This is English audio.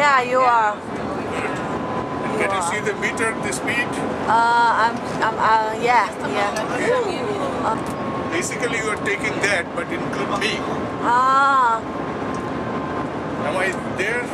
Yeah, you are. And can you see the meter, the speed? Uh, I'm, I'm, uh, yeah, yeah. Um, Basically, you are taking that, but include me. ah, Am I there?